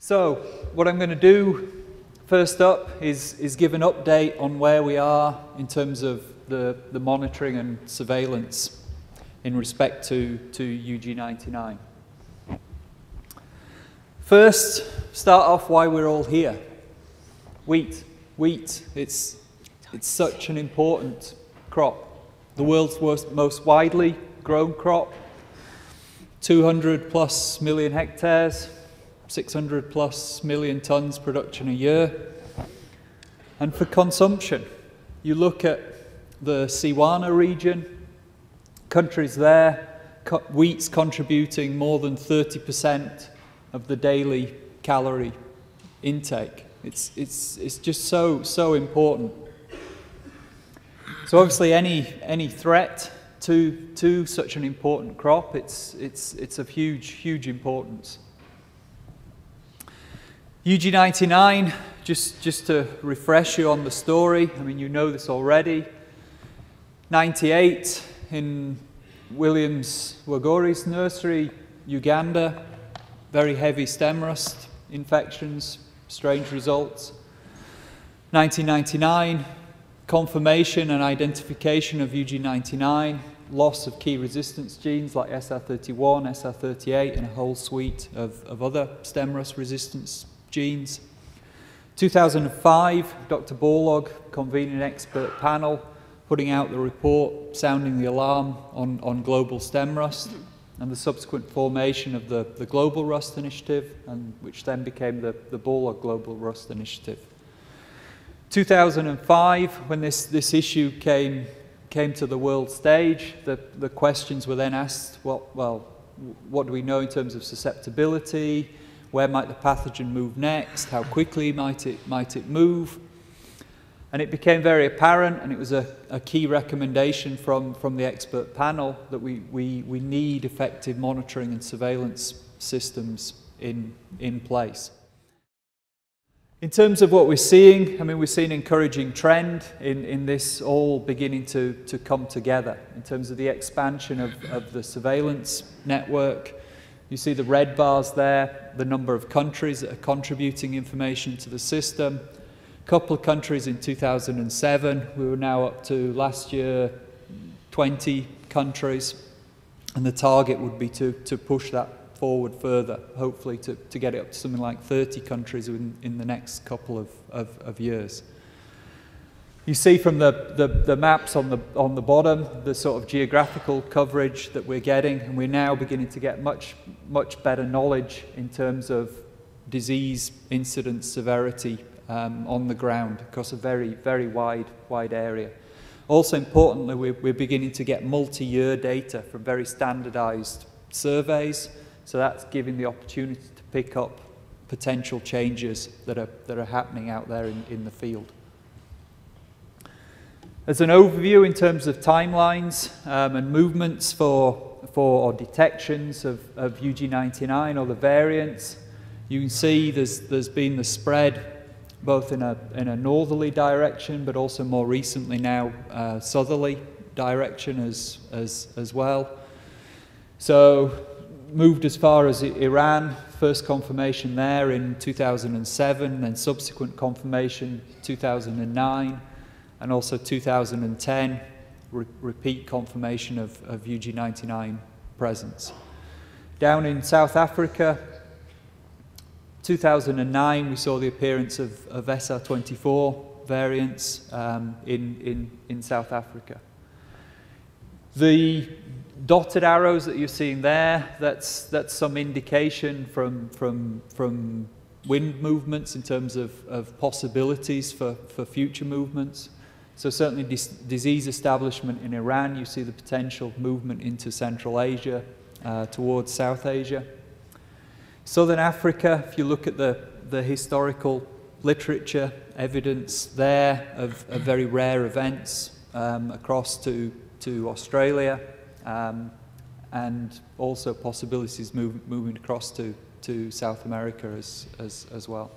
So, what I'm going to do first up is, is give an update on where we are in terms of the, the monitoring and surveillance in respect to, to UG99. First, start off why we're all here. Wheat. Wheat. It's, it's such an important crop. The world's most, most widely grown crop. 200 plus million hectares, 600 plus million tons production a year. And for consumption, you look at the CWANA region, countries there, wheat's contributing more than 30% of the daily calorie intake. It's, it's, it's just so, so important. So obviously any, any threat to, to such an important crop, it's, it's, it's of huge, huge importance. UG99, just, just to refresh you on the story, I mean, you know this already. 98 in Williams Wagoire's nursery, Uganda, very heavy stem rust infections, strange results. 1999, confirmation and identification of UG99, loss of key resistance genes like SR31, SR38, and a whole suite of, of other stem rust resistance genes. 2005, Dr. Borlaug convened an expert panel putting out the report sounding the alarm on, on global stem rust mm-hmm. and the subsequent formation of the, the Global Rust Initiative, and which then became the, the Borlaug Global Rust Initiative. 2005, when this, this issue came, came to the world stage, the, the questions were then asked, well, well, what do we know in terms of susceptibility? Where might the pathogen move next? How quickly might it, might it move? And it became very apparent, and it was a, a key recommendation from, from the expert panel, that we, we, we need effective monitoring and surveillance systems in, in place. In terms of what we're seeing, I mean, we're seeing an encouraging trend in, in this all beginning to, to come together in terms of the expansion of, of the surveillance network. You see the red bars there, the number of countries that are contributing information to the system. A couple of countries in 2007, we were now up to last year 20 countries, and the target would be to, to push that forward further, hopefully to, to get it up to something like 30 countries in, in the next couple of, of, of years. You see from the, the, the, maps on the, on the bottom the sort of geographical coverage that we're getting, and we're now beginning to get much, much better knowledge in terms of disease incidence severity um, on the ground across a very, very wide, wide area. Also importantly, we're, we're beginning to get multi-year data from very standardized surveys so that's giving the opportunity to pick up potential changes that are, that are happening out there in, in the field. As an overview in terms of timelines um, and movements for, for or detections of, of UG99 or the variants, you can see there's, there's been the spread both in a, in a northerly direction but also more recently now uh, southerly direction as, as, as well. So moved as far as Iran, first confirmation there in 2007, then subsequent confirmation 2009, and also 2010, re repeat confirmation of, of UG99 presence. Down in South Africa, 2009, we saw the appearance of, of SR24 variants um, in, in, in South Africa. The dotted arrows that you're seeing there, that's, that's some indication from, from, from wind movements in terms of, of possibilities for, for future movements. So certainly dis disease establishment in Iran, you see the potential movement into Central Asia, uh, towards South Asia. Southern Africa, if you look at the, the historical literature, evidence there of, of very rare events um, across to, to Australia, um, and also possibilities move, moving across to, to South America as, as, as well.